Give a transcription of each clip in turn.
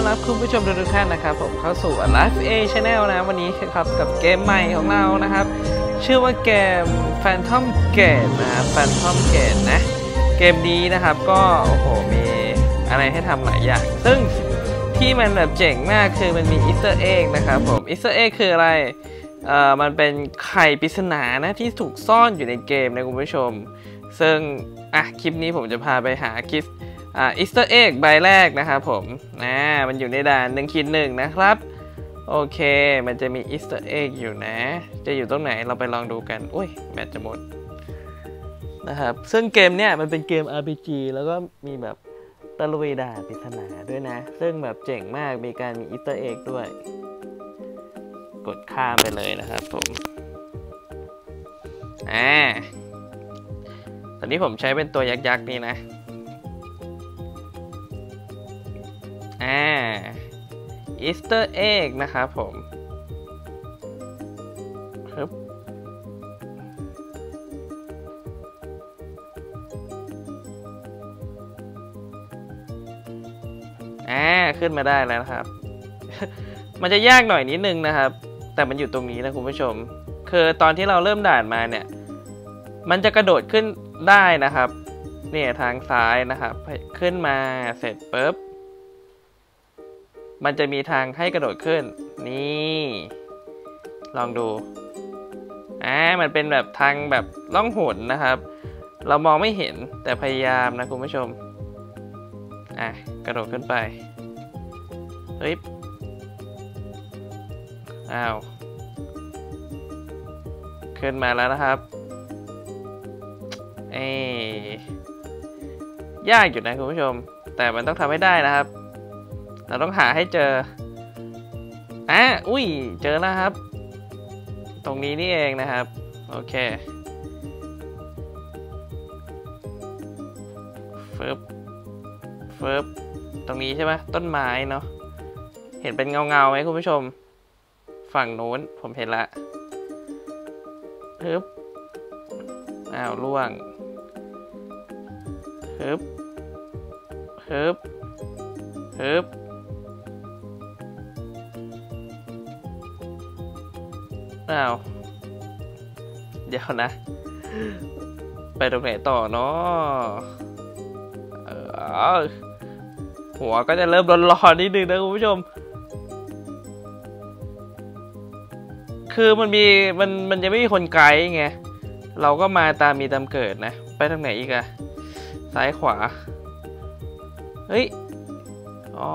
อนรับคุณผู้ชมทุกท่านนะครับ ผมเข้าสู่ Live A Channel นะ วันนี้ครับกับเกมใหม่ของเรานะครับ ชื่อว่าเกม Phantom Gate นะ Phantom Gate นะ เกมนี้นะครับก็โอ้โหมีอะไรให้ทำหลายอย่าง ซึ่งที่มันแบบเจ๋งมากคือมันมี Easter Egg นะครับผม Easter Egg คืออะไรเอ่อมันเป็นไข่ปริศนานะที่ถูกซ่อนอยู่ในเกมนะคุณผู้ชม ซึ่งอะคลิปนี้ผมจะพาไปหาคลิป อ่า Easter egg ใบแรกนะครับผมนะมันอยู่ในด่านหนึ่งขีดหนึ่งนะครับ โอเค มันจะมี Easter egg อยู่นะ จะอยู่ตรงไหนเราไปลองดูกัน อุ้ย แบตจะหมดนะครับ ซึ่งเกมเนี้ยมันเป็นเกม RPG แล้วก็มีแบบตะลุยด่านปริศนาด้วยนะ ซึ่งแบบเจ๋งมากมีการมี Easter egg ด้วย กดข้ามไปเลยนะครับผมอ่าตอนนี้ผมใช้เป็นตัวยักษ์ๆนี่นะ อ่า Easter egg นะครับผมครับอ่าขึ้นมาได้แล้วนะครับ มันจะยากหน่อยนิดนึงนะครับ แต่มันอยู่ตรงนี้นะคุณผู้ชม คือตอนที่เราเริ่มด่านมาเนี่ย มันจะกระโดดขึ้นได้นะครับ เนี่ยทางซ้ายนะครับ ขึ้นมาเสร็จปุ๊บ มันจะมีทางให้กระโดดขึ้น นี่ ลองดู อ่า มันเป็นแบบทางแบบล่องหนนะครับ เรามองไม่เห็นแต่พยายามนะคุณผู้ชม อะ กระโดดขึ้นไป เฮ้ย อ้าว ขึ้นมาแล้วนะครับ เอ้ยากอยู่นะคุณผู้ชม แต่มันต้องทำให้ได้นะครับ เราต้องหาให้เจออะอุ้ย เจอแล้วครับ ตรงนี้นี่เองนะครับ โอเคฟึบฟึบตรงนี้ใช่ไหมต้นไม้เนาะเห็นเป็นเงาเงาๆไหมคุณผู้ชม ฝั่งโน้นผมเห็นละฮึบอ้าวล่วงฮึบฮึบฮึบ อ้าว เดี๋ยวนะ ไปตรงไหนต่อเนาะเออหัวก็จะเริ่มร้อนๆนิดนึงนะคุณผู้ชม คือมันมีมันมันยังไม่มีคนไกด์ไง เราก็มาตามมีตามเกิดนะ ไปทางไหนอีกอะซ้ายขวา เฮ้ย อ๋อ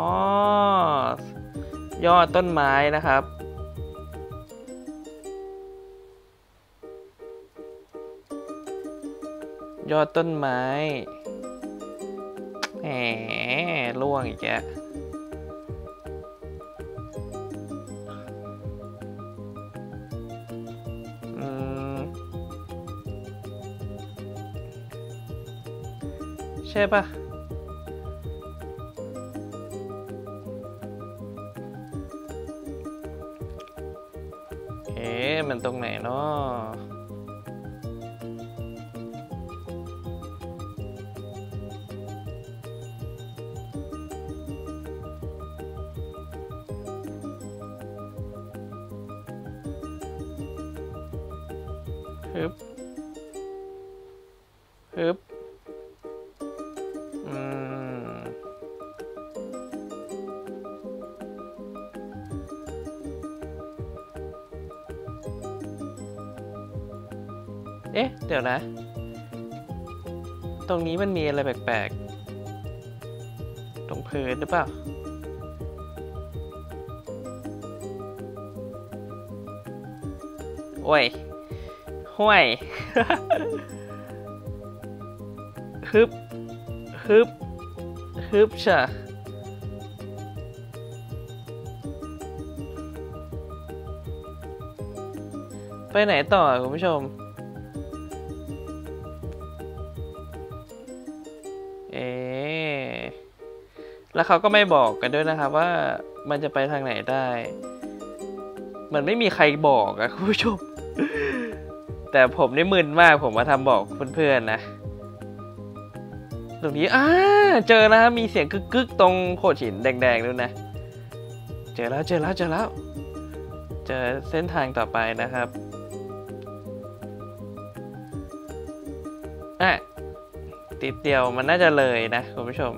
ยอดต้นไม้นะครับ ยอดต้นไม้ แหมล่วงอีกแกใช่ปะ เอ๊ะ เดี๋ยวนะ ตรงนี้มันมีอะไรแปลกๆ ตรงพื้นหรือเปล่า โอ้ย ห้วย ฮึบ ฮึบ ฮึบชะไปไหนต่อคุณผู้ชม แล้วเขาก็ไม่บอกกันด้วยนะครับว่ามันจะไปทางไหนได้ มันไม่มีใครบอกอะคุณผู้ชม แต่ผมนี่มึนมากผมมาทำบอกเพื่อนๆนะ ตรงนี้อ่าเจอแล้วมีเสียงกึกๆ ตรงโขดหินแดงๆด้วยนะ เจอแล้วเจอแล้วเจอแล้ว เจอเส้นทางต่อไปนะครับอะติดเดียวมันน่าจะเลยนะคุณผู้ชม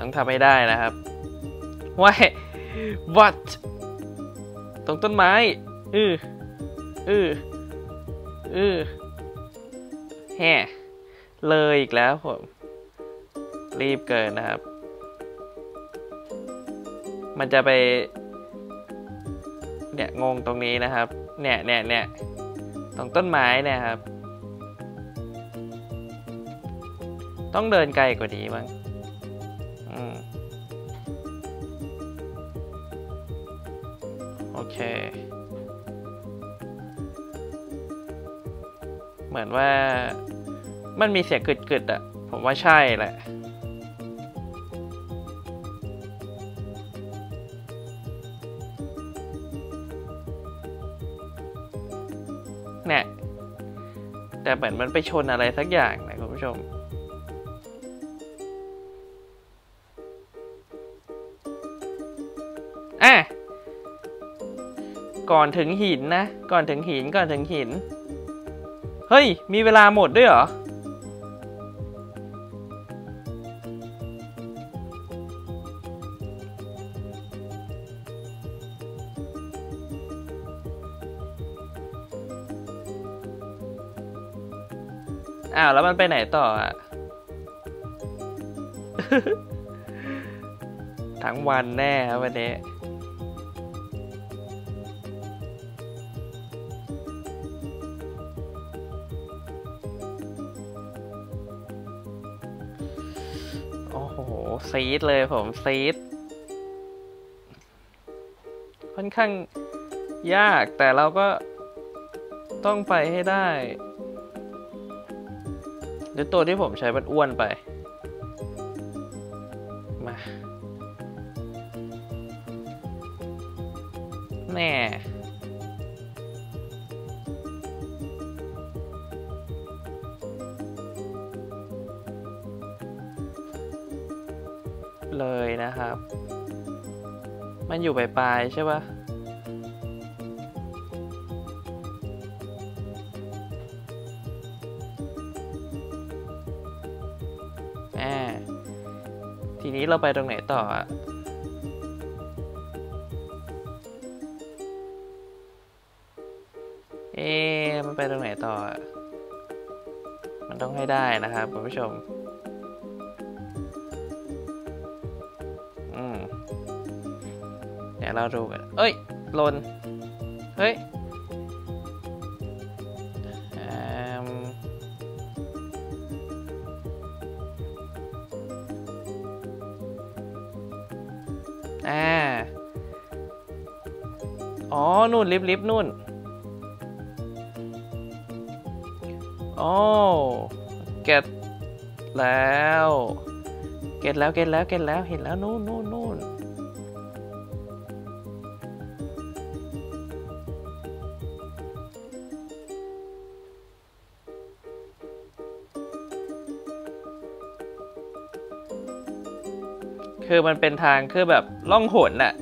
ต้องทำให้ได้นะครับว้าย what ตรงต้นไม้อืออืออือแฮ่เลยอีกแล้วผม รีบเกินนะครับ มันจะไป เนี่ยงงตรงนี้นะครับ เนี่ยเนี่ยเนี่ยตรงต้นไม้เนี่ยครับ ต้องเดินไกลกว่านี้มั้ง มือนว่า มันมีเสียงกึดๆอะผมว่าใช่แหละเนี่ยแต่เหมือนมันไปชนอะไรสักอย่างนะคุณผู้ชมอะก่อนถึงหินนะ ก่อนถึงหิน ก่อนถึงหิน เฮ้ย มีเวลาหมดด้วยเหรอ อ้าว แล้วมันไปไหนต่ออะทั้งวันแน่ครับวันนี้ ซีดเลยผมซีดค่อนข้างยากแต่เราก็ต้องไปให้ได้เดี๋ยวตัวที่ผมใช้มันอ้วนไป เลยนะครับ มันอยู่ปลายๆใช่ปะอ่ทีนี้เราไปตรงไหนต่ออะเอ๊ะมันไปตรงไหนต่ออะมันต้องให้ได้นะครับคุณผู้ชม เราดูกันเอ้ยลนเฮ้ยอ่า อ๋อ นู่น ลิฟลิฟนู่น โอ้เก็ตแล้ว เก็ตแล้ว เก็ตแล้ว เก็ตแล้ว เห็นแล้ว นู่นนู่นนู่น คือมันเป็นทางคือแบบล่องหนน่ะ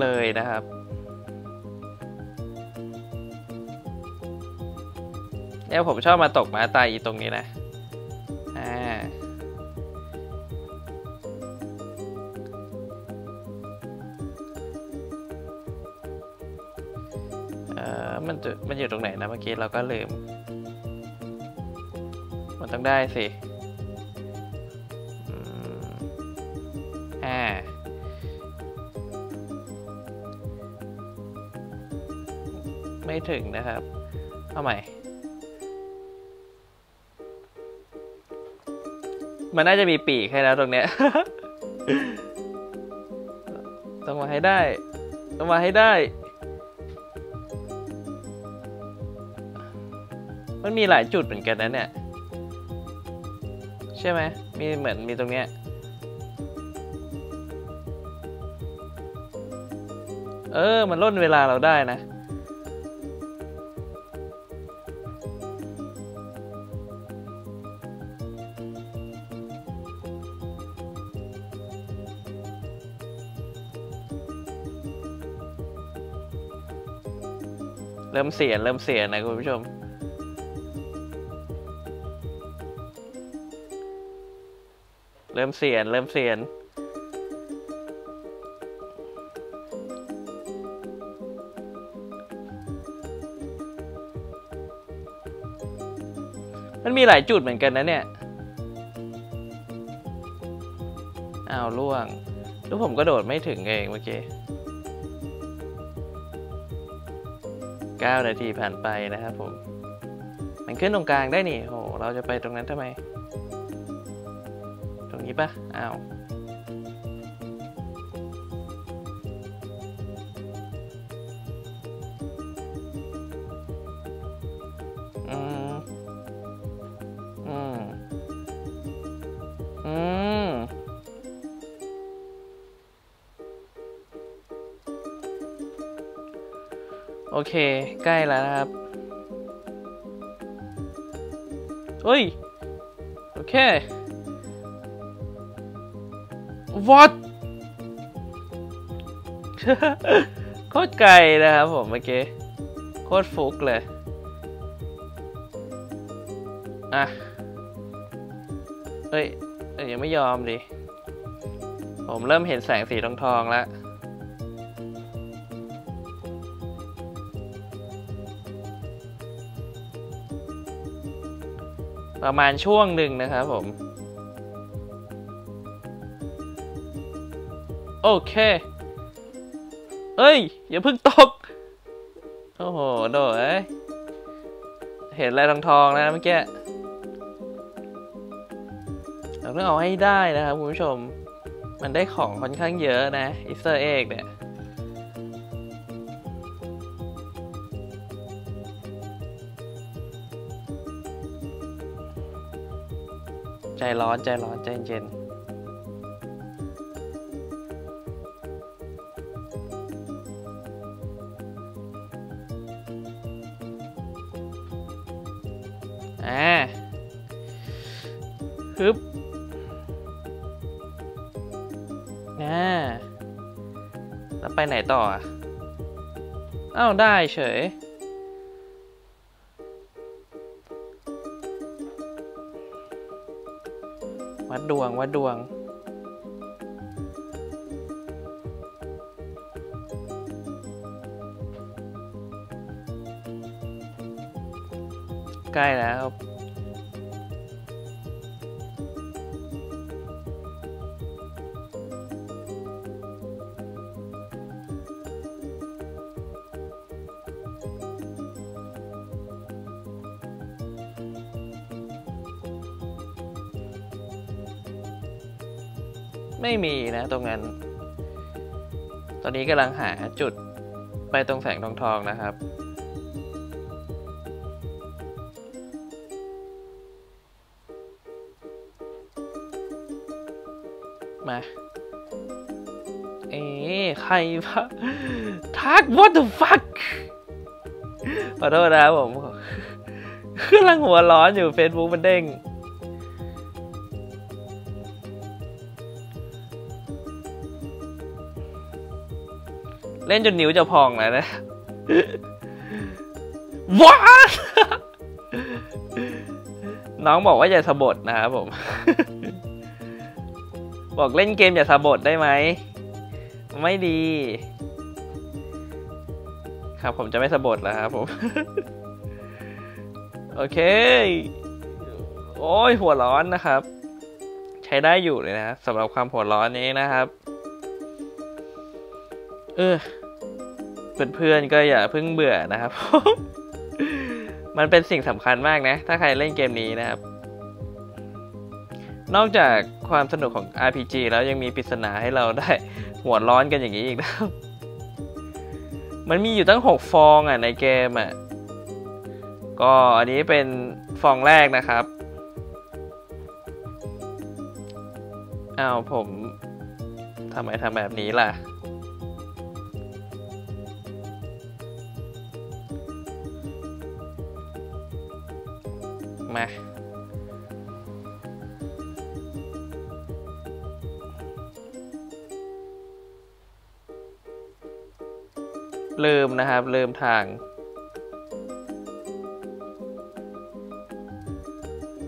เลยนะครับ เนี่ยผมชอบมาตกมาตายอีตรงนี้นะ อ่า เออมันจะมันอยู่ตรงไหนนะเมื่อกี้เราก็ลืม มันต้องได้สิ ถึงนะครับ เอาใหม่ มันน่าจะมีปีกให้แล้วตรงเนี้ย ต้องมาให้ได้ ต้องมาให้ได้ มันมีหลายจุดเหมือนกันนะเนี่ย ใช่ไหม มีเหมือนมีตรงเนี้ยเออ มันล่นเวลาเราได้นะ ริ่มเสียเริ่มเสียนนะคุณผู้ชม เริ่มเสียเริ่มเสียมันมีหลายจุดเหมือนกันนะเนี่ยอ้าวล่วง แล้วผมก็โดดไม่ถึงเองเมื่อกี้ 9 นาทีผ่านไปนะครับผม มันขึ้นตรงกลางได้นี่โหเราจะไปตรงนั้นทำไม ตรงนี้ปะอ้าวอืม อืม อืม โอเค ใกล้แล้วนะครับเฮ้ย โอเค what โคตรไกลนะครับผมเมื่อกี้ โคตรฟุกเลย อะ เฮ้ยยังไม่ยอมดิ ผมเริ่มเห็นแสงสีทองๆแล้ว ประมาณช่วงหนึ่งนะครับผม โอเคเอ้ย อย่าเพิ่งตก โอ้โห โดดเอ้ยเห็นอะไรทองทองนะเมื่อกี้เราต้องเอาให้ได้นะครับคุณผู้ชม มันได้ของค่อนข้างเยอะนะ Easter egg เนี่ย ใจร้อนใจร้อนใจเย็นอ่าฮึบอ่าแล้วไปไหนต่ออ้าวได้เฉย ดวงวัดดวง ไม่มีนะตรงนั้น ตอนนี้กำลังหาจุดไปตรงแสงทองทองนะครับ มา เอ๊ะใครวะทัก what the fuck ขอโทษนะผมกำลังหัวร้อนอยู่ Facebook มันเด้ง เล่นจนนิ้วจะพองแล้วนะว้าน้องบอกว่าอย่าสะบดนะครับผม บอกเล่นเกมอย่าสะบดได้ไหม ไม่ดี ครับผมจะไม่สะบดแล้วครับผม โอเค โอ้ยหัวร้อนนะครับ ใช้ได้อยู่เลยนะสำหรับความหัวร้อนนี้นะครับ เออเพื่อนๆก็อย่าเพิ่งเบื่อนะครับ มันเป็นสิ่งสำคัญมากนะ ถ้าใครเล่นเกมนี้นะครับ นอกจากความสนุกของ RPG แล้วยังมีปริศนาให้เราได้หัวร้อนกันอย่างนี้อีกนะครับมันมีอยู่ตั้ง 6 ฟองอะในเกมอะ ก็อันนี้เป็นฟองแรกนะครับอ้าวผมทำไมทำแบบนี้ล่ะ มา เริ่มนะครับ เริ่มทาง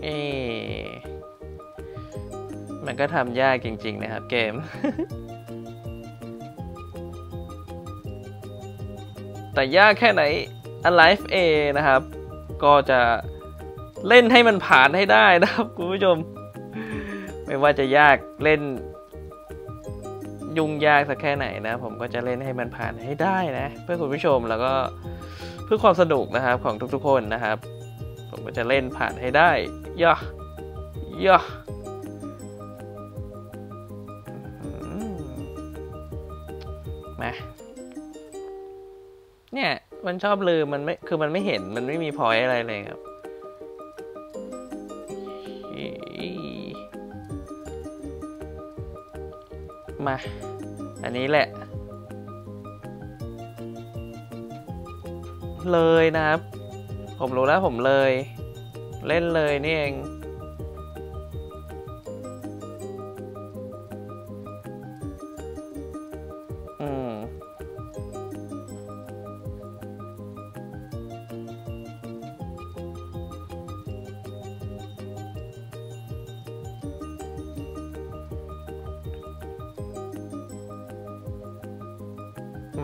นี่มันก็ทำยากจริง ๆ นะครับเกม แต่ยากแค่ไหน Alive A นะครับ ก็จะ เล่นให้มันผ่านให้ได้นะครับคุณผู้ชม ไม่ว่าจะยากเล่น ยุ่งยากสักแค่ไหนนะ ผมก็จะเล่นให้มันผ่านให้ได้นะ เพื่อคุณผู้ชมแล้วก็เพื่อความสนุกนะครับของทุกๆคนนะครับ ผมก็จะเล่นผ่านให้ได้ย่อย่ออืมมาเนี่ยมันชอบลืมมันไม่คือมันไม่เห็นมันไม่มีพอยอะไรเลยครับ มา อันนี้แหละ เลยนะครับ ผมรู้แล้วผมเลย เล่นเลยนี่เอง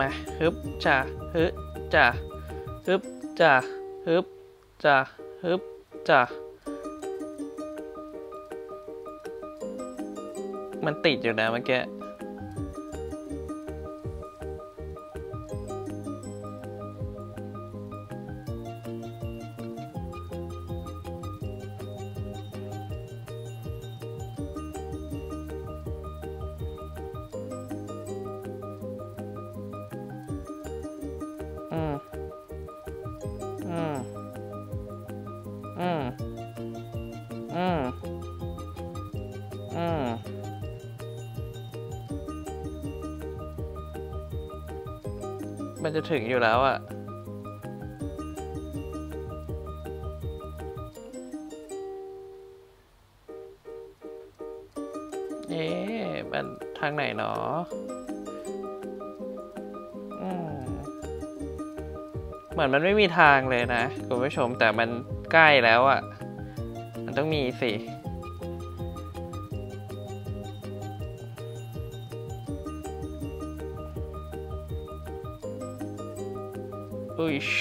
มาฮึบจ่าฮึจ่าฮึบจ่าฮึบจ่าฮึบจ่ามันติดอยู่นะเมื่อกี้ มันจะถึงอยู่แล้วอะเอ๊ะมันทางไหนเนาะอืมเหมือนมันไม่มีทางเลยนะ คุณผู้ชมแต่มันใกล้แล้วอะ่ะ มันต้องมีสิ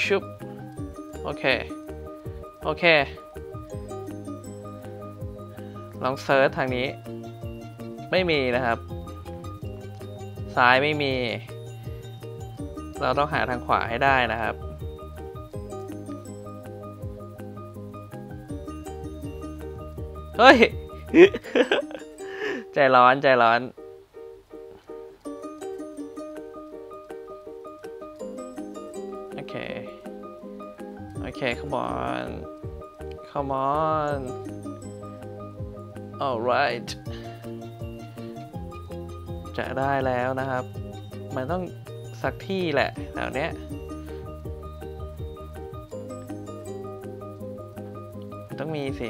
ชุบโอเค โอเค ลองเซิร์ชทางนี้ ไม่มีนะครับ ซ้ายไม่มี เราต้องหาทางขวาให้ได้นะครับเฮ้ย ใจร้อนใจร้อน come on alright จะได้แล้วนะครับ มันต้องสักที่แหละแถวเนี้ยมันต้องมีสิ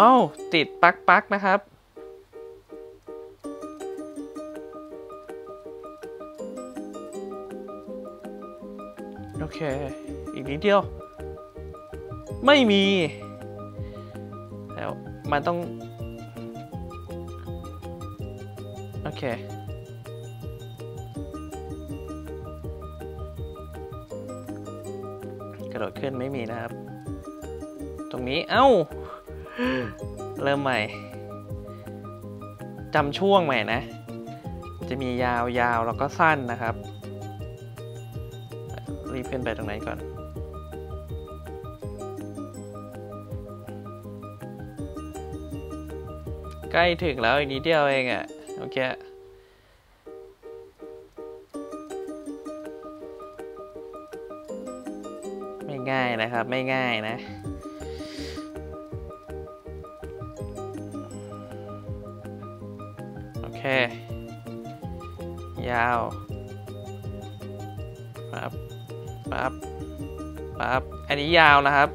อ้าวติดปลั๊กปลั๊กนะครับ โอเค อีกนิดเดียว ไม่มี แล้วมันต้อง โอเคกระโดดขึ้นไม่มีนะครับ ตรงนี้ เอ้า เริ่มใหม่จำช่วงใหม่นะ จะมียาวยาวแล้วก็สั้นนะครับ รีบขึ้นไปตรงไหนก่อน ใกล้ถึงแล้วอีกนิดเดียวเองอะ่ะ โอเคไม่ง่ายนะครับ ไม่ง่ายนะ เค ยาวปั๊บปั๊บปั๊บอันนี้ยาวนะครับ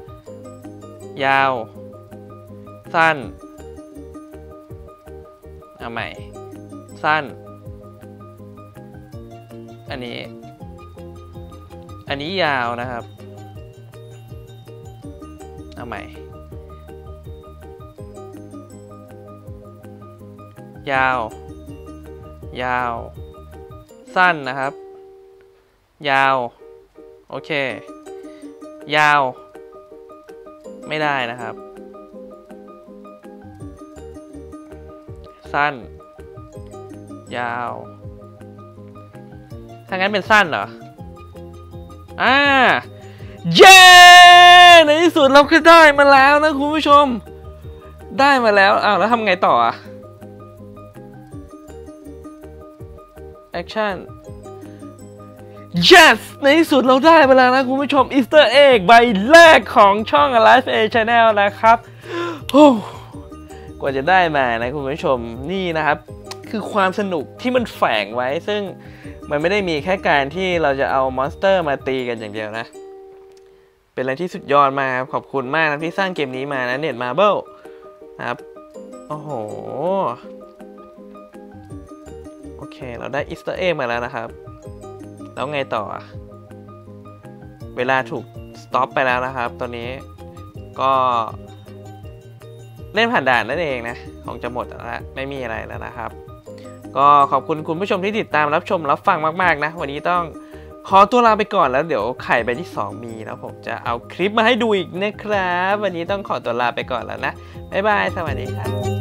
ยาว สั้น เอาใหม่ สั้น อันนี้ อันนี้ยาวนะครับ เอาใหม่ ยาว ยาว สั้นนะครับ ยาว โอเค ยาว ไม่ได้นะครับ สั้น ยาวถ้างั้นเป็นสั้นเหรอ อ่า เย้ ในที่สุดเราก็ได้มาแล้วนะคุณผู้ชม ได้มาแล้ว อ้าวแล้วทำไงต่ออะ Action Yes ในที่สุดเราได้มาแล้วนะคุณผู้ชม Easter Egg ใบแรกของช่อง Alive A Channel นะครับโอ้กว่าจะได้มานะคุณผู้ชมนี่นะครับคือความสนุกที่มันแฝงไว้ ซึ่งมันไม่ได้มีแค่การที่เราจะเอา monster มาตีกันอย่างเดียวนะ เป็นอะไรที่สุดยอดมากครับขอบคุณมากนะที่สร้างเกมนี้มานะ Netmarble นะครับ โอ้โห เค เราได้ Easter egg มาแล้วนะครับ แล้วไงต่อ เวลาถูกสต็อปไปแล้วนะครับตอนนี้ก็เล่นผ่านด่านนั่นเองนะของจะหมดแล้วไม่มีอะไรแล้วนะครับ ก็ขอบคุณคุณผู้ชมที่ติดตามรับชมรับฟังมากๆนะ วันนี้ต้องขอตัวลาไปก่อนแล้วเดี๋ยวไข่ใบที่ 2 มีแล้วผมจะเอาคลิปมาให้ดูอีกนะครับ วันนี้ต้องขอตัวลาไปก่อนแล้วนะ บ๊ายบาย สวัสดีครับ